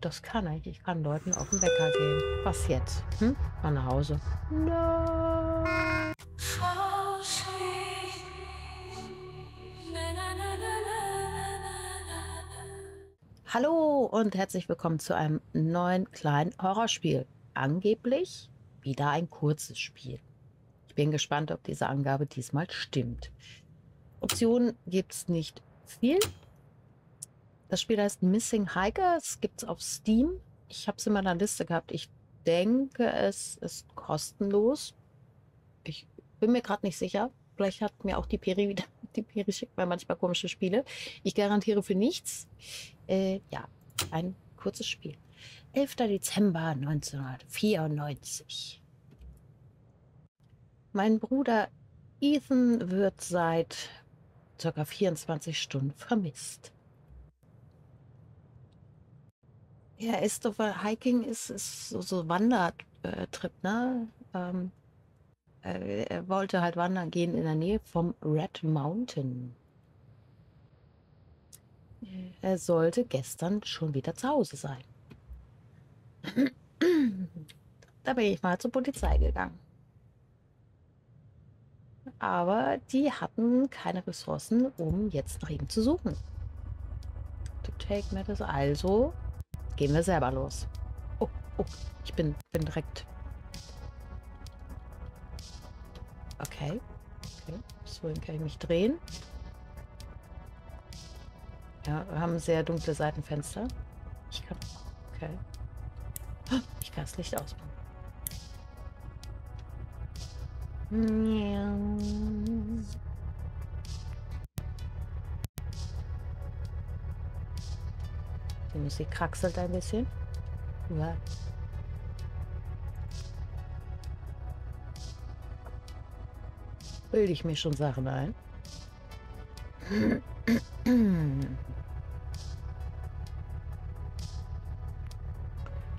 Das kann ich. Ich kann Leuten auf den Wecker gehen. Was jetzt? Hm? Mal nach Hause. No. Hallo und herzlich willkommen zu einem neuen kleinen Horrorspiel. Angeblich wieder ein kurzes Spiel. Ich bin gespannt, ob diese Angabe diesmal stimmt. Optionen gibt es nicht viel. Das Spiel heißt Missing Hiker. Es gibt es auf Steam. Ich habe es in meiner Liste gehabt. Ich denke, es ist kostenlos. Ich bin mir gerade nicht sicher. Vielleicht hat mir auch die Peri wieder. Die Peri schickt mir manchmal komische Spiele. Ich garantiere für nichts. Äh, ja, ein kurzes Spiel. 11. Dezember 1994. Mein Bruder Ethan wird seit ca. 24 Stunden vermisst. Ja, Estover Hiking ist, ist so, so Wandertrip, ne? Ähm, äh, er wollte halt wandern gehen in der Nähe vom Red Mountain. Er sollte gestern schon wieder zu Hause sein. da bin ich mal zur Polizei gegangen. Aber die hatten keine Ressourcen, um jetzt nach ihm zu suchen. To take matters. Also gehen wir selber los. Oh, oh, ich bin, bin direkt. Okay. Okay. So, kann ich mich drehen. Ja, wir haben sehr dunkle Seitenfenster. Ich kann. Okay. Ich kann das Licht ausmachen. Die Musik kraxelt ein bisschen. Ja. Bilde ich mir schon Sachen ein.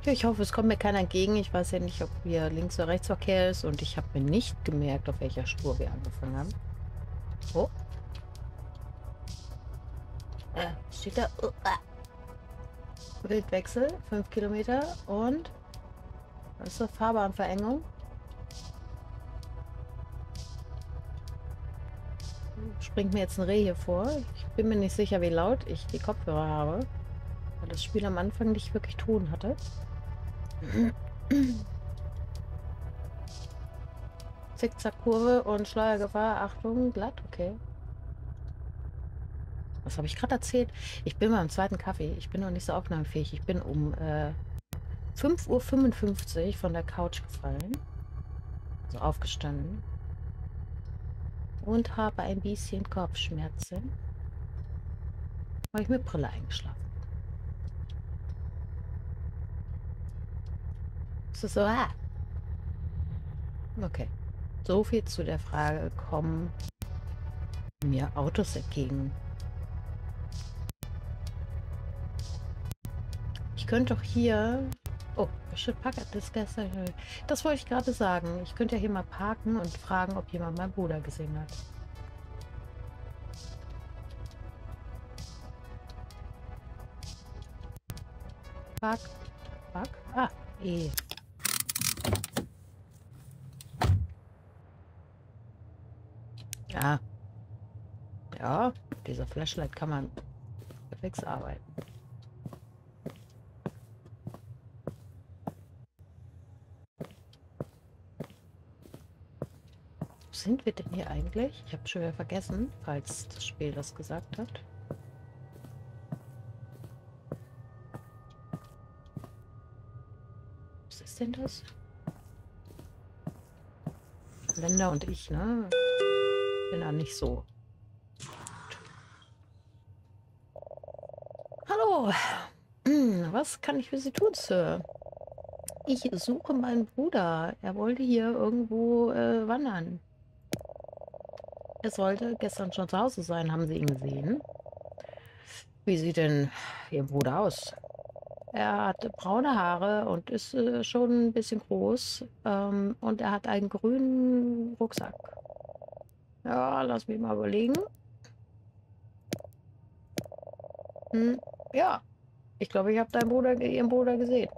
Ja, ich hoffe, es kommt mir keiner entgegen. Ich weiß ja nicht, ob hier links oder rechts Verkehr ist und ich habe mir nicht gemerkt, auf welcher Spur wir angefangen haben. Oh. Äh, steht da. Uh, uh. Wildwechsel, 5 Kilometer und was ist das? Fahrbahnverengung. Springt mir jetzt ein Reh hier vor. Ich bin mir nicht sicher, wie laut ich die Kopfhörer habe, weil das Spiel am Anfang nicht wirklich Ton hatte. Zickzackkurve und Schleuergefahr. Achtung, glatt, okay. Was habe ich gerade erzählt? Ich bin beim zweiten Kaffee. Ich bin noch nicht so aufnahmefähig. Ich bin um äh, 5.55 Uhr von der Couch gefallen. So aufgestanden. Und habe ein bisschen Kopfschmerzen. Weil ich mit Brille eingeschlafen ist so, ah. Okay. So viel zu der Frage, kommen mir Autos entgegen? Könnte doch hier... Oh, das wollte ich gerade sagen. Ich könnte ja hier mal parken und fragen, ob jemand meinen Bruder gesehen hat. Park. Park. Ah, eh. Ja. Ja, dieser Flashlight kann man fix arbeiten. Sind wir denn hier eigentlich? Ich habe schon wieder vergessen, falls das Spiel das gesagt hat. Was ist denn das? Länder und ich, ne? bin da nicht so. Hallo. Hm, was kann ich für Sie tun, Sir? Ich suche meinen Bruder. Er wollte hier irgendwo äh, wandern. Er sollte gestern schon zu Hause sein. Haben Sie ihn gesehen? Wie sieht denn Ihr Bruder aus? Er hat braune Haare und ist äh, schon ein bisschen groß. Ähm, und er hat einen grünen Rucksack. Ja, lass mich mal überlegen. Hm, ja, Ich glaube, ich habe deinen Bruder, ihren Bruder gesehen.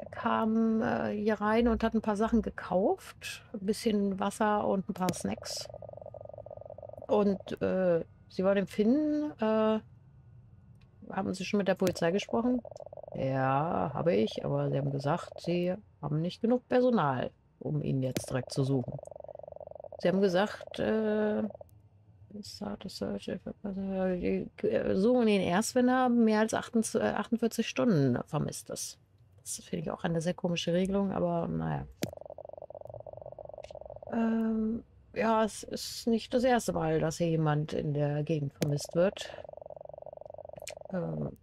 Er kam äh, hier rein und hat ein paar Sachen gekauft. Ein bisschen Wasser und ein paar Snacks. Und äh, sie war dem Finn. Äh, haben Sie schon mit der Polizei gesprochen? Ja, habe ich, aber sie haben gesagt, sie haben nicht genug Personal, um ihn jetzt direkt zu suchen. Sie haben gesagt, äh, suchen ihn erst, wenn er mehr als 48 Stunden vermisst ist. Das finde ich auch eine sehr komische Regelung, aber naja. Ähm, ja, es ist nicht das erste Mal, dass hier jemand in der Gegend vermisst wird. Ähm,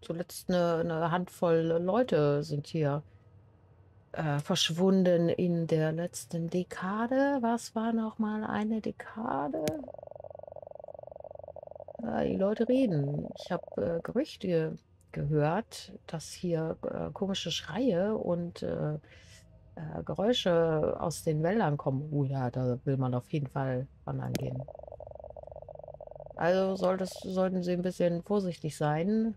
zuletzt eine, eine, Handvoll Leute sind hier äh, verschwunden in der letzten Dekade. Was war noch mal eine Dekade? Äh, die Leute reden. Ich habe äh, Gerüchte gehört, dass hier äh, komische Schreie und äh, Geräusche aus den Wäldern kommen. Oh ja, da will man auf jeden Fall wandern gehen. Also solltest, sollten sie ein bisschen vorsichtig sein.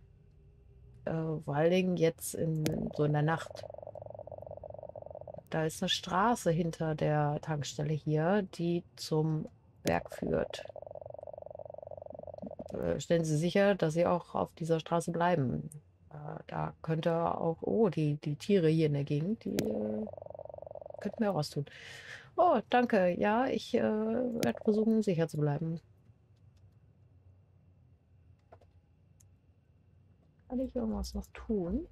Äh, vor allen Dingen jetzt in, so in der Nacht. Da ist eine Straße hinter der Tankstelle hier, die zum Berg führt. Äh, stellen Sie sicher, dass Sie auch auf dieser Straße bleiben. Äh, da könnte auch, oh, die, die Tiere hier in der Gegend, die äh, könnten mir auch was tun. Oh, danke. Ja, ich äh, werde versuchen, sicher zu bleiben. Kann ich irgendwas noch tun?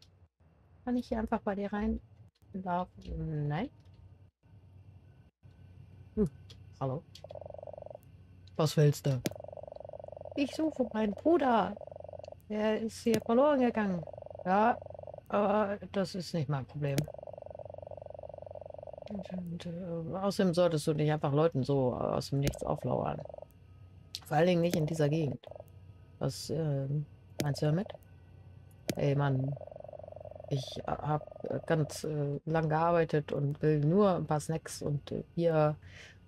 Kann ich hier einfach bei dir reinlaufen? Nein. Hm. Hallo. Was willst du? Ich suche meinen Bruder. Er ist hier verloren gegangen. Ja, aber das ist nicht mein Problem. Und, äh, außerdem solltest du nicht einfach Leuten so aus dem Nichts auflauern. Vor allen Dingen nicht in dieser Gegend. Was äh, meinst du damit? Ey Mann, ich habe ganz äh, lang gearbeitet und will nur ein paar Snacks und äh, Bier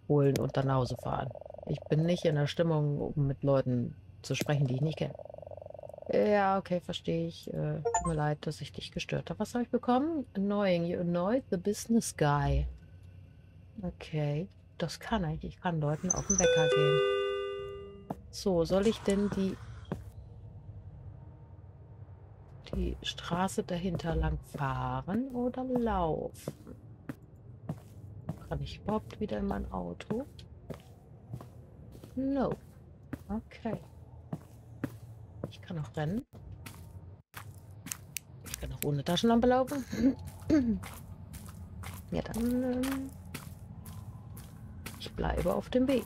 holen und dann nach Hause fahren. Ich bin nicht in der Stimmung, um mit Leuten zu sprechen, die ich nicht kenne. Ja, okay, verstehe ich. Äh, tut mir leid, dass ich dich gestört habe. Was habe ich bekommen? Annoying. You annoyed the business guy. Okay, das kann ich. Ich kann Leuten auf den Wecker gehen. So, soll ich denn die die Straße dahinter lang fahren oder laufen? Kann ich überhaupt wieder in mein Auto? No. Okay. Ich kann auch rennen. Ich kann auch ohne Taschenlampe laufen. ja, dann... Ähm, ich bleibe auf dem Weg.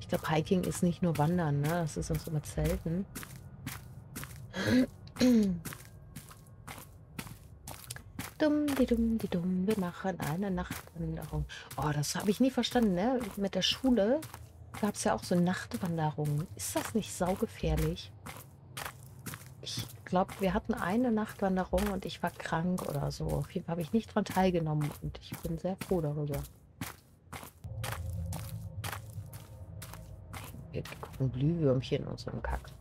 Ich glaube, Hiking ist nicht nur Wandern, ne? Das ist so mit Zelten. dumm, die dumm, die dumm. Wir machen eine Nachtwanderung. Oh, das habe ich nie verstanden, ne? Mit der Schule gab es ja auch so Nachtwanderungen. Ist das nicht saugefährlich? Ich glaube, wir hatten eine Nachtwanderung und ich war krank oder so. Auf habe ich nicht daran teilgenommen und ich bin sehr froh darüber. Wir gucken Glühwürmchen und so einen Kack.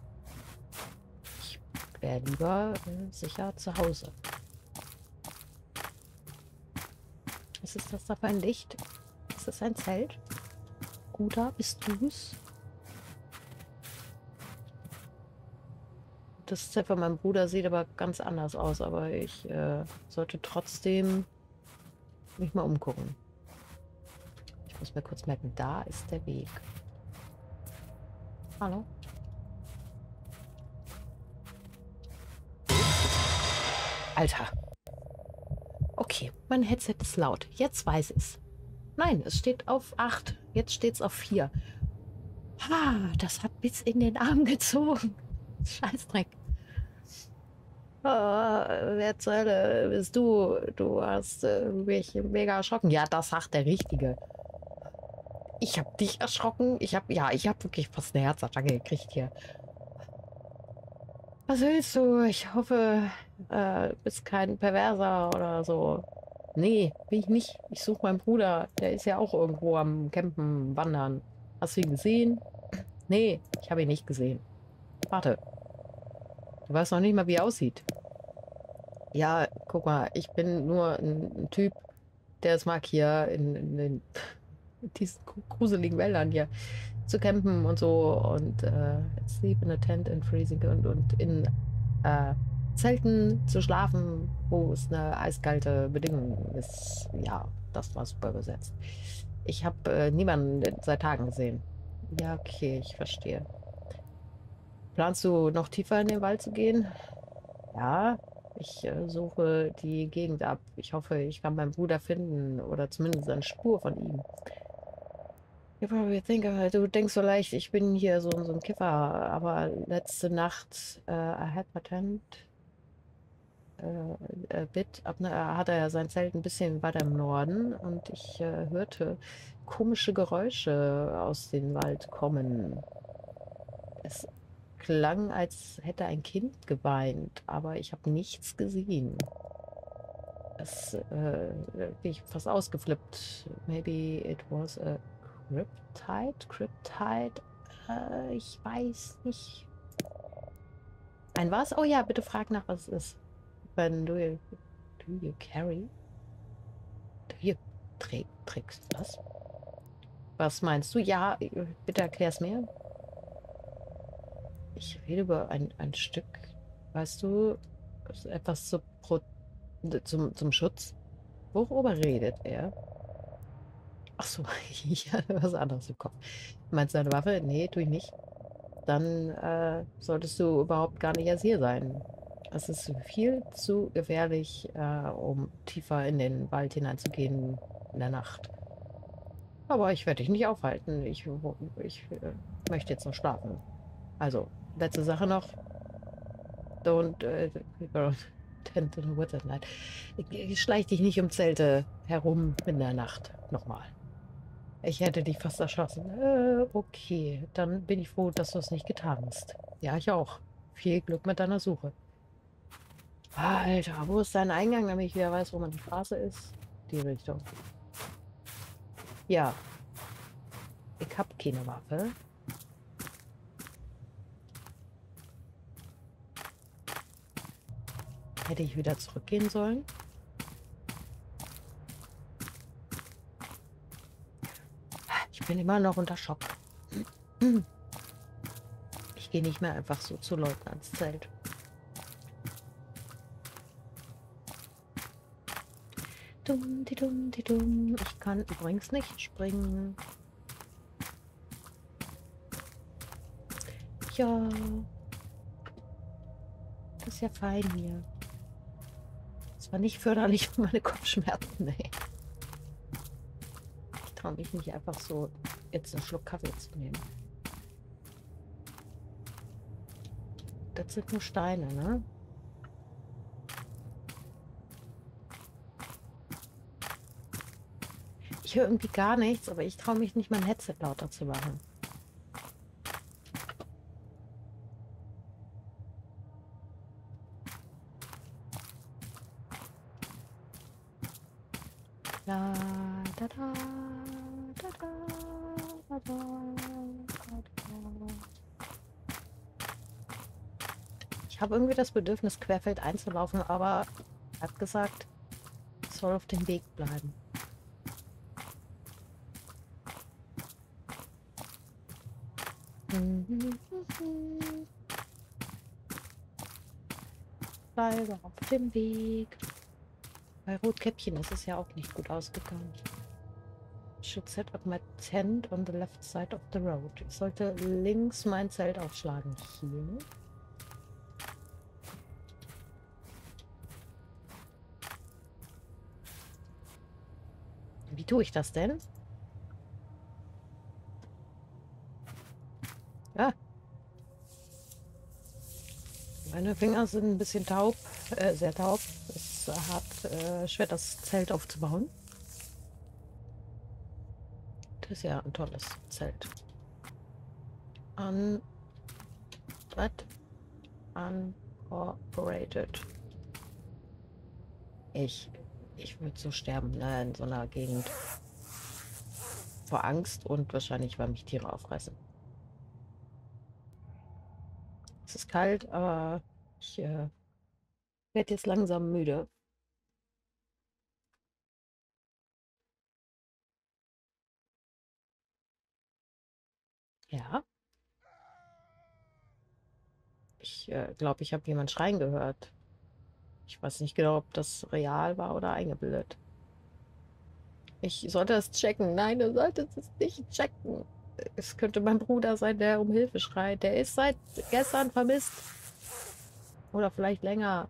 Ich wäre lieber äh, sicher zu Hause. Was ist das da für ein Licht? Ist das ein Zelt? Guter, bist du's? Das von meinem Bruder sieht aber ganz anders aus, aber ich äh, sollte trotzdem mich mal umgucken. Ich muss mir kurz merken, da ist der Weg. Hallo? Alter. Okay, mein Headset ist laut. Jetzt weiß es. Nein, es steht auf 8. Jetzt steht es auf 4. Ah, das hat bis in den Arm gezogen. Scheißdreck. Oh, wer zur Hölle bist du? Du hast äh, mich mega erschrocken. Ja, das sagt der Richtige. Ich habe dich erschrocken. Ich habe, ja, ich habe wirklich fast eine Herzattacke gekriegt hier. Was willst du? Ich hoffe, äh, du bist kein Perverser oder so. Nee, bin ich nicht. Ich suche meinen Bruder. Der ist ja auch irgendwo am Campen, Wandern. Hast du ihn gesehen? Nee, ich habe ihn nicht gesehen. warte. Du weißt noch nicht mal, wie er aussieht. Ja, guck mal, ich bin nur ein, ein Typ, der es mag, hier in, in, in diesen gruseligen Wäldern hier zu campen und so und äh, sleep in a tent in freezing und, und in äh, Zelten zu schlafen, wo es eine eiskalte Bedingung ist. Ja, das war super übersetzt. Ich habe äh, niemanden seit Tagen gesehen. Ja, okay, ich verstehe. Planst du noch tiefer in den Wald zu gehen? Ja, ich äh, suche die Gegend ab. Ich hoffe, ich kann meinen Bruder finden oder zumindest eine Spur von ihm. You probably think, du denkst so leicht, ich bin hier so, so ein Kiffer, aber letzte Nacht, äh, I had my tent äh, äh, Bit, ab, ne, hat er sein Zelt ein bisschen weiter im Norden und ich äh, hörte komische Geräusche aus dem Wald kommen. Es klang, als hätte ein Kind geweint, aber ich habe nichts gesehen. Es äh, bin ich fast ausgeflippt. Maybe it was a Cryptide? Cryptide? Äh, ich weiß nicht. Ein was? Oh ja, bitte frag nach, was es ist. When do you, do you carry? Do you träg, trägst was? Was meinst du? Ja, bitte erklär's mir. Ich rede über ein, ein Stück, weißt du, etwas zu Pro, zum, zum Schutz. Worüber redet er? Ach so, ich hatte was anderes im Kopf. Meinst du eine Waffe? Nee, tue ich nicht. Dann äh, solltest du überhaupt gar nicht erst hier sein. Es ist viel zu gefährlich, äh, um tiefer in den Wald hineinzugehen in der Nacht. Aber ich werde dich nicht aufhalten. Ich, ich äh, möchte jetzt noch schlafen. Also, letzte Sache noch. Don't äh, tend to the woods at night. Schleich dich nicht um Zelte herum in der Nacht. Nochmal. Ich hätte dich fast erschossen. Äh, okay, dann bin ich froh, dass du es nicht getan hast. Ja, ich auch. Viel Glück mit deiner Suche. Alter, wo ist dein Eingang, damit ich wieder weiß, wo meine Straße ist? Die Richtung. Ja. Ich hab keine Waffe. Hätte ich wieder zurückgehen sollen? Ich bin immer noch unter Schock. Ich gehe nicht mehr einfach so zu Leuten ans Zelt. Dumm, die dumm, die dumm. Ich kann übrigens nicht springen. Ja. Das ist ja fein hier. Das war nicht förderlich für meine Kopfschmerzen, ey. Ich traue mich nicht einfach so jetzt einen Schluck Kaffee zu nehmen. Das sind nur Steine, ne? Ich höre irgendwie gar nichts, aber ich traue mich nicht, mein Headset lauter zu machen. Da, da, da, da, da, da, Ich habe irgendwie das Bedürfnis, querfeld einzulaufen, aber er hat gesagt, soll auf dem Weg bleiben. Bleibe auf dem Weg. Bei Rotkäppchen ist es ja auch nicht gut ausgegangen. Should set up my tent on the left side of the road. Ich sollte links mein Zelt aufschlagen. Hier. Wie tue ich das denn? Ah. Meine Finger sind ein bisschen taub, äh, sehr taub. Es hat äh, schwer, das Zelt aufzubauen. Das ist ja ein tolles Zelt. Un what? Unincorporated. Ich, ich würde so sterben, ne, in so einer Gegend. Vor Angst und wahrscheinlich, weil mich Tiere aufreißen. Es ist kalt, aber ich äh, werde jetzt langsam müde. Ja. Ich äh, glaube, ich habe jemand schreien gehört. Ich weiß nicht genau, ob das real war oder eingebildet. Ich sollte es checken. Nein, du solltest es nicht checken. Es könnte mein Bruder sein, der um Hilfe schreit. Der ist seit gestern vermisst. Oder vielleicht länger.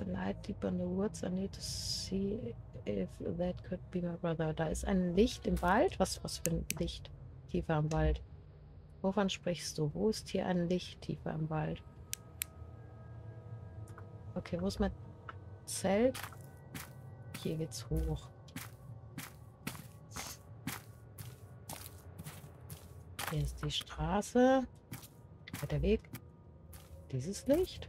A light deep in the woods. I need to see if that could be my brother. Da ist ein Licht im Wald. Was, was für ein Licht? Tiefer im Wald. Wovon sprichst du? Wo ist hier ein Licht tiefer im Wald? Okay, wo ist mein Zelt? Hier geht's hoch. Hier ist die Straße. Der Weg. Dieses Licht.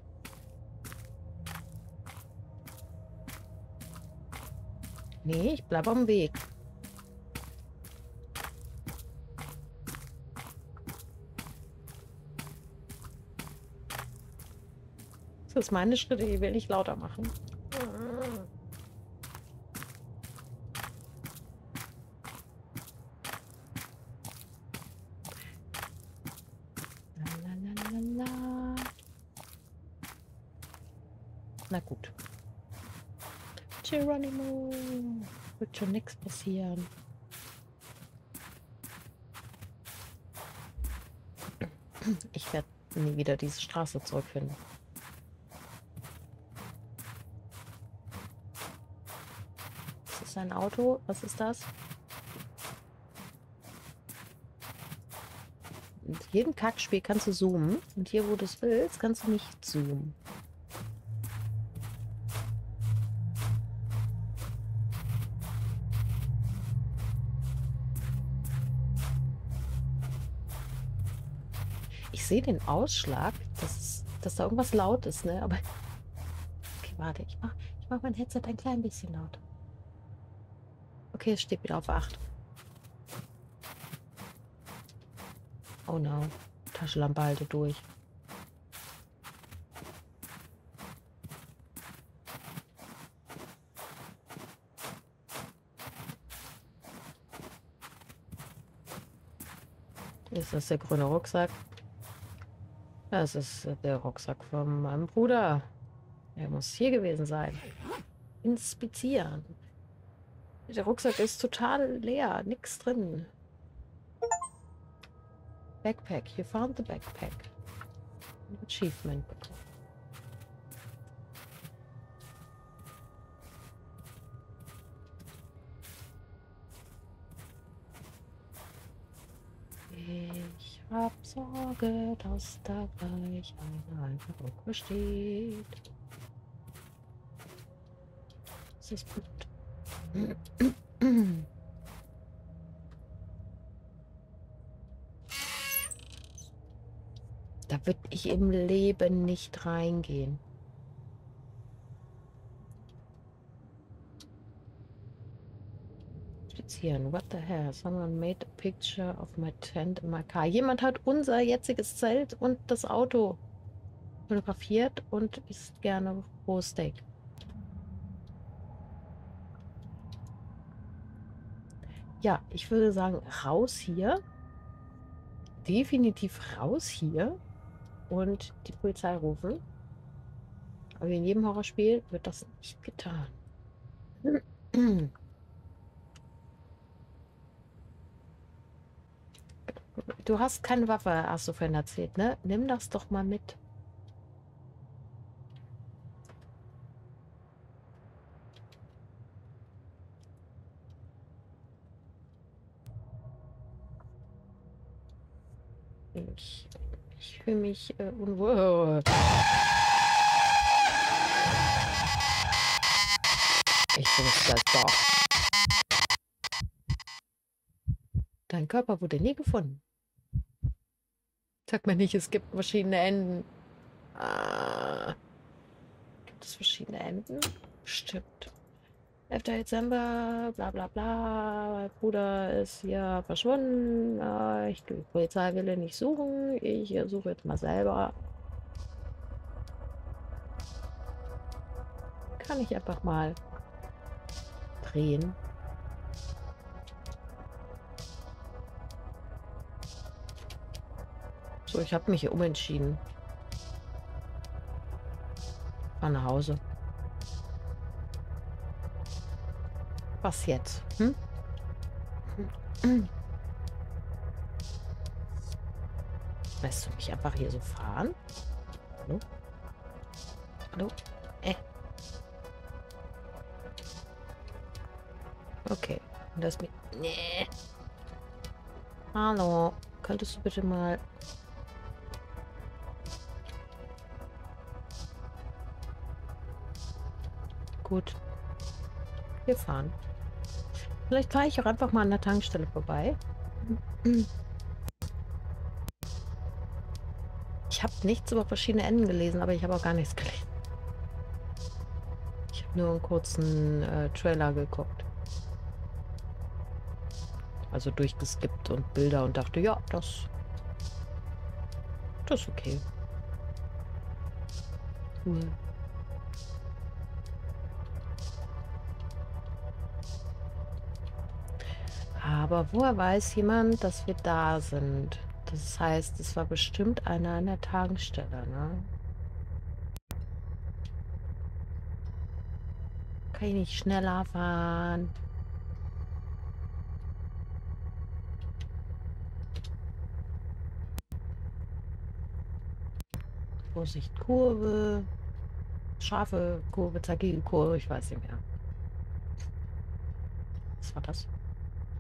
Nee, ich bleibe am Weg. Das ist meine Schritte, die will ich lauter machen. Na gut. Geronimo. Wird schon nichts passieren. Ich werde nie wieder diese Straße zurückfinden. Das ist ein Auto. Was ist das? In jedem Kackspiel kannst du zoomen. Und hier, wo du es willst, kannst du nicht zoomen. Sehe den Ausschlag, dass, dass da irgendwas laut ist, ne? Aber. Okay, warte, ich mach, ich mach mein Headset ein klein bisschen laut. Okay, es steht wieder auf 8. Oh no. Taschenlampe halte durch. Ist das der grüne Rucksack? Das ist der Rucksack von meinem Bruder. Er muss hier gewesen sein. Inspizieren. Der Rucksack ist total leer. Nichts drin. Backpack. You found the backpack. Achievement bekommen. Sorge, dass da gleich eine Alkohol besteht. Das ist gut. Da würde ich im Leben nicht reingehen. Passieren? What the hell? Someone made a picture of my tent in my car. Jemand hat unser jetziges Zelt und das Auto fotografiert und isst gerne Rohsteak. Ja, ich würde sagen, raus hier. Definitiv raus hier. Und die Polizei rufen. Aber in jedem Horrorspiel wird das nicht getan. Du hast keine Waffe, hast du vorhin erzählt, ne? Nimm das doch mal mit. Ich, ich fühle mich äh, unwohl. Ich bin es doch. Dein Körper wurde nie gefunden. Sag mir nicht, es gibt verschiedene Enden. Ah. Gibt es verschiedene Enden? Stimmt. 11. Dezember, bla bla bla. Mein Bruder ist hier verschwunden. Äh, ich, die Polizei will nicht suchen. Ich suche jetzt mal selber. Kann ich einfach mal drehen. So, ich habe mich hier umentschieden. Fahr nach Hause. Was jetzt? Hm? Lässt du mich einfach hier so fahren? Hallo? Hallo? Äh. Okay. Und das mit. Nee. Hallo. Könntest du bitte mal. Gut. Wir fahren. Vielleicht fahre ich auch einfach mal an der Tankstelle vorbei. Ich habe nichts über verschiedene Enden gelesen, aber ich habe auch gar nichts gelesen. Ich habe nur einen kurzen äh, Trailer geguckt. Also durchgeskippt und Bilder und dachte, ja, das, das ist okay. Cool. Aber woher weiß jemand, dass wir da sind? Das heißt, es war bestimmt einer an der Tankstelle, ne? Kann ich nicht schneller fahren? Vorsicht, Kurve. Scharfe Kurve, zackige Kurve, ich weiß nicht mehr. Was war das?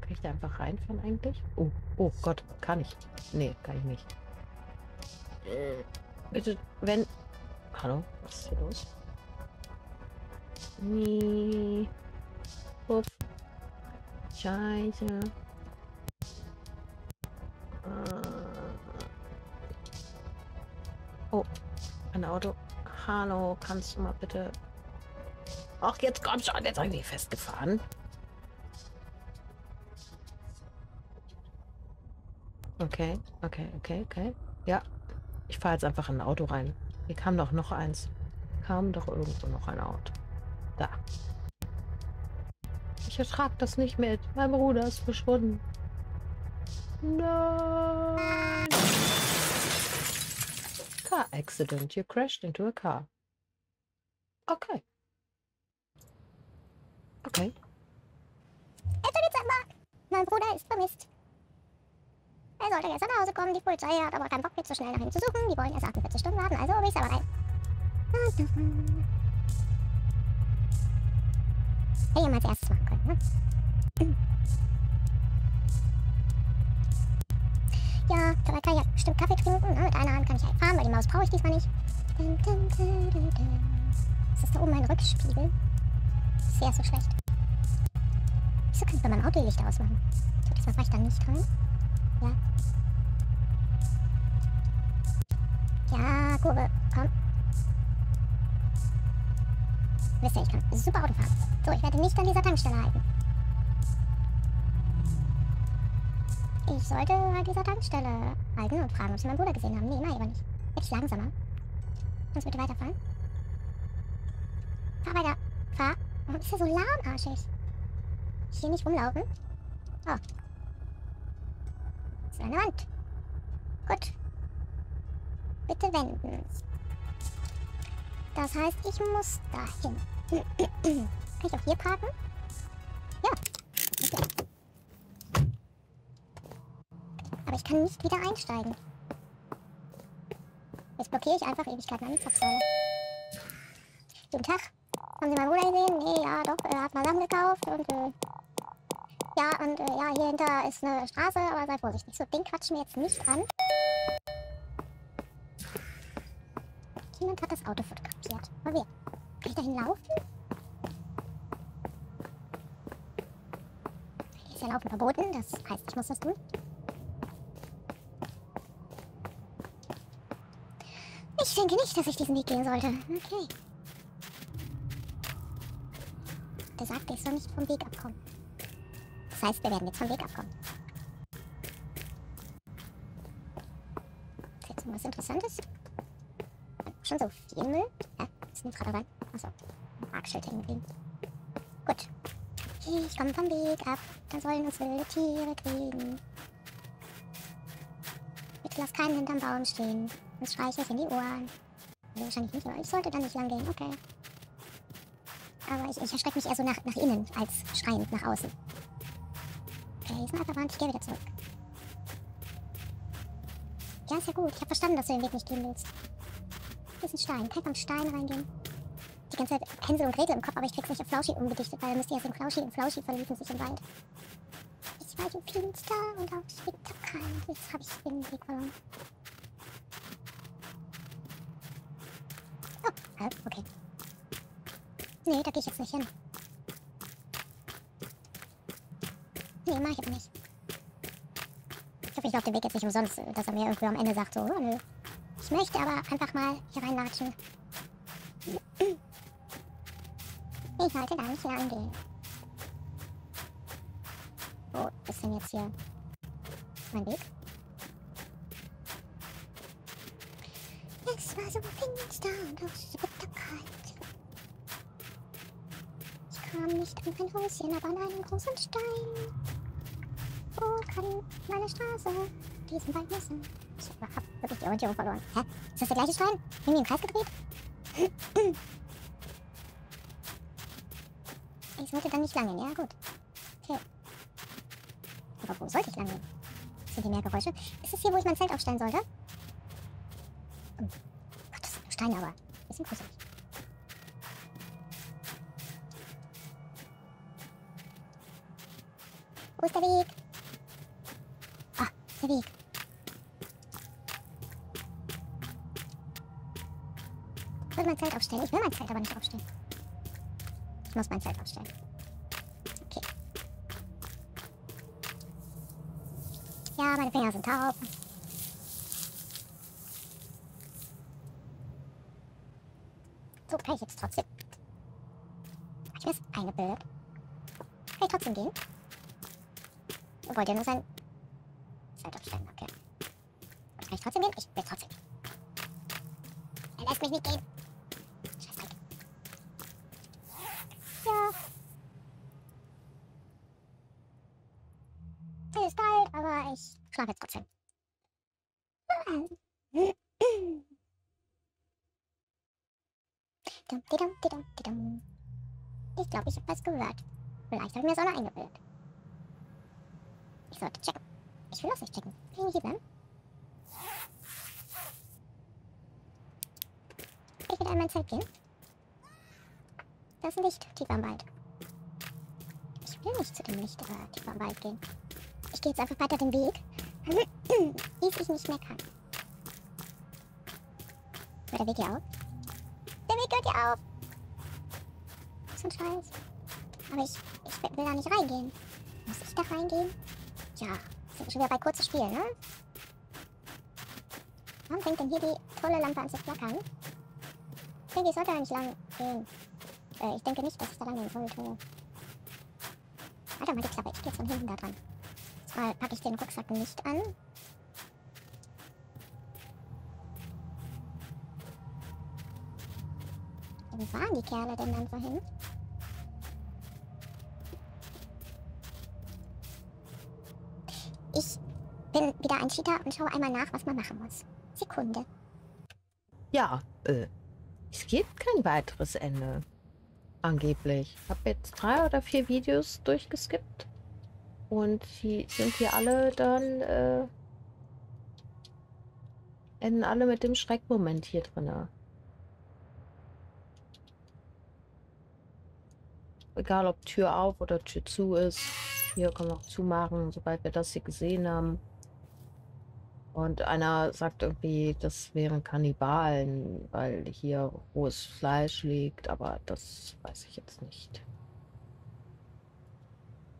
Kann ich da einfach reinfahren eigentlich? Oh, oh Gott, kann ich. Nee, kann ich nicht. Äh, bitte, wenn... Hallo, was ist hier los? Nee. Uff. Scheiße. Äh. Oh, ein Auto. Hallo, kannst du mal bitte... Ach, jetzt komm schon, jetzt habe ich mich festgefahren. Okay, okay, okay, okay. Ja, ich fahre jetzt einfach in ein Auto rein. Hier kam doch noch eins. Kam doch irgendwo noch ein Auto. Da. Ich ertrag das nicht mit. Mein Bruder ist verschwunden. Nein. Car accident. You crashed into a car. Okay. Okay. 11. Dezember. Mein Bruder ist vermisst. Er sollte gestern nach Hause kommen. Die Polizei hat aber keinen Bock, jetzt so schnell nach ihm zu suchen. Die wollen erst 48 Stunden warten, also bin ich selber rein. Hätte ich mal als erstes machen können, ne? Ja, dabei kann ich ja bestimmt Kaffee trinken. Ne? Mit einer Hand kann ich halt fahren, weil die Maus brauche ich diesmal nicht. Ist das da oben mein Rückspiegel? Sehr so schlecht. Wieso kann ich bei meinem Auto die Lichter ausmachen? Das reicht dann nicht rein? Ja. Ja, Kurve, komm. Wisst ihr, ich kann super Auto fahren. So, ich werde nicht an dieser Tankstelle halten. Ich sollte an dieser Tankstelle halten und fragen, ob sie meinen Bruder gesehen haben. Nee, ich aber nicht. Jetzt langsamer. Kannst bitte weiterfahren? Fahr weiter. Fahr. Warum ist er so lahmarschig? Hier nicht rumlaufen? Oh, ist eine Wand. Gut. Bitte wenden. Das heißt, ich muss dahin. Kann ich auch hier parken? Ja. Okay. Aber ich kann nicht wieder einsteigen. Jetzt blockiere ich einfach Ewigkeiten an die Zapfsäule. Guten Tag. Haben Sie meinen Bruder gesehen? Nee, ja, doch. Er hat mal Sachen gekauft und äh, ja, und äh, ja, hier hinter ist eine Straße, aber sei vorsichtig. So, den quatschen wir jetzt nicht an. Jemand hat das Auto fotografiert. Aber wer? Kann ich dahin laufen? Hier ist ja Laufen verboten, das heißt, ich muss das tun. Ich denke nicht, dass ich diesen Weg gehen sollte. Okay. Der sagte, ich soll nicht vom Weg abkommen. Das heißt, wir werden jetzt vom Weg abkommen. Ist jetzt irgendwas Interessantes? Schon so viel Müll? Ja, ist nicht gerade rein. Achso. Markschild hängen geblieben. Gut. Ich komme vom Weg ab. Dann sollen uns wilde Tiere kriegen. Bitte lass keinen hinterm Baum stehen. Sonst schrei ich in die Ohren. Also wahrscheinlich nicht, aber ich sollte da nicht lang gehen. Okay. Aber ich, ich erschrecke mich eher so nach, nach innen, als schreiend nach außen. Ist ein Ackerband. Ich gehe wieder zurück. Ja, ist ja gut. Ich habe verstanden, dass du den Weg nicht gehen willst. Hier ist ein Stein. Kann ich beim Stein reingehen? Die ganze Zeit Hänsel und Gretel im Kopf, aber ich krieg's nicht auf Flauschi umgedichtet, weil dann müsst ihr erst in Flauschi und Flauschi verliefen sich im Wald. Ich war so finster und auch bitterkalt. Jetzt habe ich den Weg verloren. Oh, okay. Nee, da gehe ich jetzt nicht hin. Nee, mach ich aber nicht. Ich hoffe, ich laufe den Weg jetzt nicht umsonst, dass er mir irgendwie am Ende sagt, so, oh, nö. Ich möchte aber einfach mal hier reinlatschen. Ich sollte da nicht lang gehen. Wo ist denn jetzt hier mein Weg? Es war so finster und auch so bitterkalt. Ich kam nicht an ein Häuschen, aber an einen großen Stein. Kann meine Straße diesen Wald messen? Ich hab wirklich die Orientierung verloren. Hä? Ist das der gleiche Stein? Irgendwie im Kreis gedreht? Ich sollte dann nicht lang gehen. Ja, gut. Okay. Aber wo sollte ich lang gehen? Sind hier mehr Geräusche? Ist es hier, wo ich mein Zelt aufstellen sollte? Oh Gott, das sind nur Steine, aber bisschen gruselig. Aber nicht aufstellen. Ich muss mein Zelt aufstellen. Okay. Ja, meine Finger sind taub. So, kann ich jetzt trotzdem. Ich weiß eine Bild. Kann ich trotzdem gehen? Ihr wollt ja nur sein Zelt aufstellen, okay. Kann ich trotzdem gehen? Ich will trotzdem. Er lässt mich nicht gehen. Scheiße. Ja. Es ist kalt, aber ich schlafe jetzt trotzdem. Dum, didum, didum, didum. Ich glaube, ich habe was gehört. Vielleicht habe ich mir so eine eingebildet. Ich sollte checken. Ich will das nicht checken. Will ich hier bleiben? Ich wieder in mein Zelt gehen? Das Licht tief am Wald. Ich will nicht zu dem Licht äh, tief am Wald gehen. Ich gehe jetzt einfach weiter den Weg, bis ich nicht mehr kann. Hört der Weg hier auf? Der Weg hört hier auf! Ein Scheiß. Aber ich, ich will da nicht reingehen. Muss ich da reingehen? Ja, sind wir schon wieder bei kurzem Spiel, ne? Warum fängt denn hier die tolle Lampe an zu flackern? Ich denke, ich sollte da nicht lang gehen. Äh, ich denke nicht, dass ich da lang gehen sollte. Warte mal die Klappe, ich gehe jetzt von hinten da dran. Zwar packe ich den Rucksack nicht an. Wo waren die Kerle denn dann vorhin? Ich bin wieder ein Cheater und schaue einmal nach, was man machen muss. Sekunde. Ja, äh, es gibt kein weiteres Ende. Angeblich. Ich habe jetzt drei oder vier Videos durchgeskippt. Und die sind hier alle dann, äh, enden alle mit dem Schreckmoment hier drin. Egal ob Tür auf oder Tür zu ist. Hier können wir auch zumachen, sobald wir das hier gesehen haben. Und einer sagt irgendwie, das wären Kannibalen, weil hier rohes Fleisch liegt, aber das weiß ich jetzt nicht.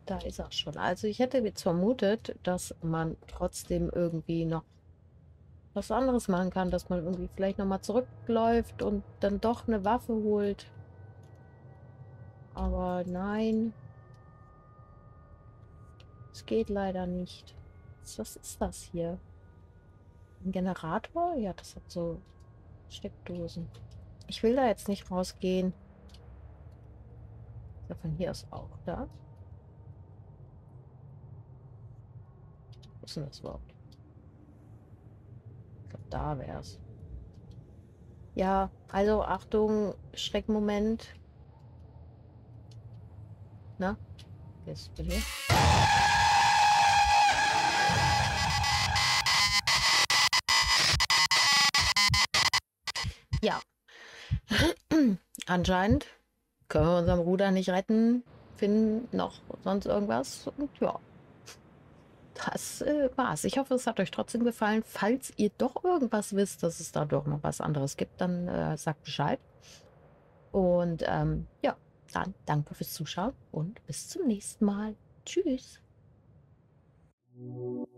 Da ist er schon. Also ich hätte jetzt vermutet, dass man trotzdem irgendwie noch was anderes machen kann, dass man irgendwie vielleicht nochmal zurückläuft und dann doch eine Waffe holt. Aber nein. Es geht leider nicht. Was ist das hier? Ein Generator? Ja, das hat so Steckdosen. Ich will da jetzt nicht rausgehen. Ja von hier aus auch da. Wo ist denn das überhaupt? Ich glaube, da wäre es. Ja, also Achtung, Schreckmoment. Na? Jetzt bin hier. Anscheinend können wir unseren Bruder nicht retten, finden noch sonst irgendwas. Und ja, das äh, war's. Ich hoffe, es hat euch trotzdem gefallen. Falls ihr doch irgendwas wisst, dass es da doch noch was anderes gibt, dann äh, sagt Bescheid. Und ähm, ja, dann danke fürs Zuschauen und bis zum nächsten Mal. Tschüss. Thank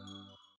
you.